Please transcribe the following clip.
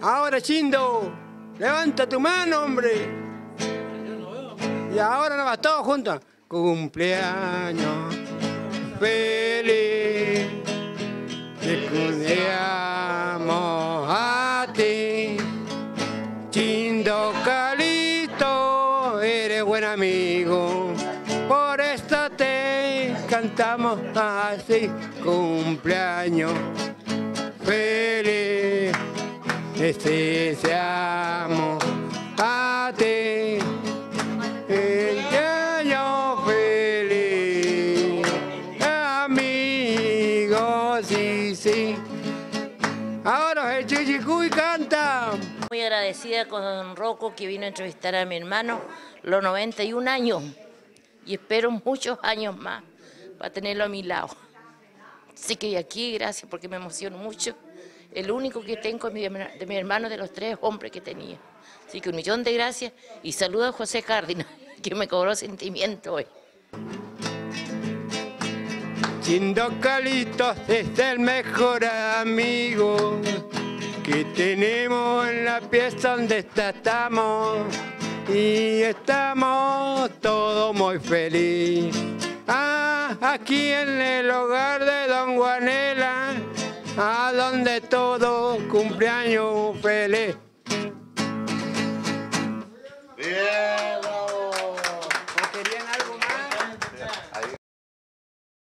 Ahora, Chindo, levanta tu mano, hombre. Y ahora nos va todos juntos. Cumpleaños feliz. Te cumpleamos a ti. Chindo Calito, eres buen amigo. Por esto te cantamos así. Cumpleaños feliz. Deseamos a ti. El feliz. Amigos, sí, sí. Ahora el Chichicuy canta. Muy agradecida con don Rocco que vino a entrevistar a mi hermano los 91 años y espero muchos años más para tenerlo a mi lado. Así que aquí, gracias porque me emociono mucho. El único que tengo es de mi hermano de los tres hombres que tenía. Así que un millón de gracias y saludo a José Cárdenas, que me cobró sentimiento hoy. Chindo Calito es el mejor amigo que tenemos en la pieza donde estamos y estamos todos muy felices. Ah, aquí en el hogar de Don Juanela, a donde todo cumpleaños feliz.